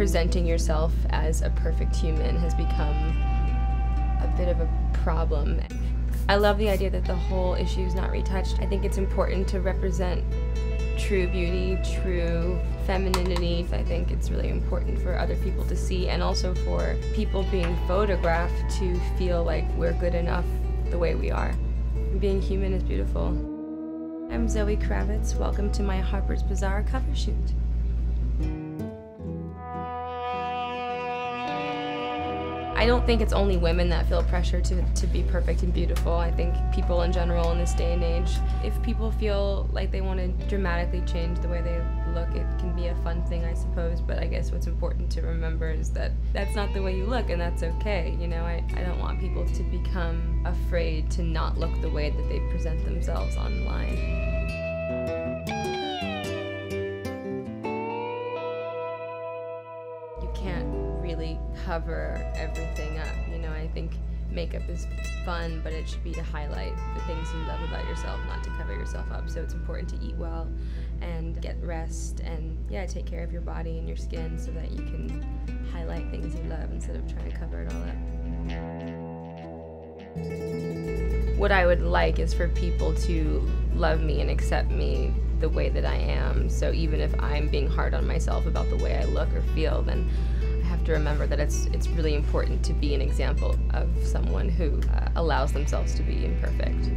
presenting yourself as a perfect human has become a bit of a problem. I love the idea that the whole issue is not retouched. I think it's important to represent true beauty, true femininity. I think it's really important for other people to see and also for people being photographed to feel like we're good enough the way we are. Being human is beautiful. I'm Zoe Kravitz. Welcome to my Harper's Bazaar cover shoot. I don't think it's only women that feel pressure to, to be perfect and beautiful. I think people in general in this day and age, if people feel like they want to dramatically change the way they look, it can be a fun thing, I suppose. But I guess what's important to remember is that that's not the way you look, and that's okay. You know, I, I don't want people to become afraid to not look the way that they present themselves online. Really cover everything up. You know, I think makeup is fun, but it should be to highlight the things you love about yourself, not to cover yourself up. So it's important to eat well and get rest and, yeah, take care of your body and your skin so that you can highlight things you love instead of trying to cover it all up. What I would like is for people to love me and accept me the way that I am. So even if I'm being hard on myself about the way I look or feel, then have to remember that it's it's really important to be an example of someone who uh, allows themselves to be imperfect.